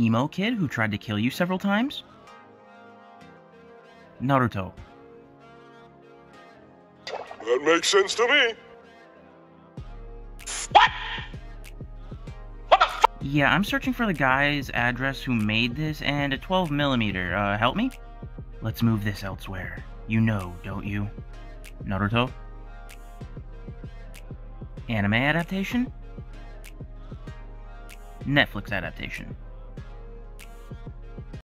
emo kid who tried to kill you several times? Naruto. That makes sense to me. What? What the? Yeah, I'm searching for the guy's address who made this and a 12 millimeter. Uh, help me? Let's move this elsewhere. You know, don't you? Naruto? Anime adaptation? Netflix adaptation.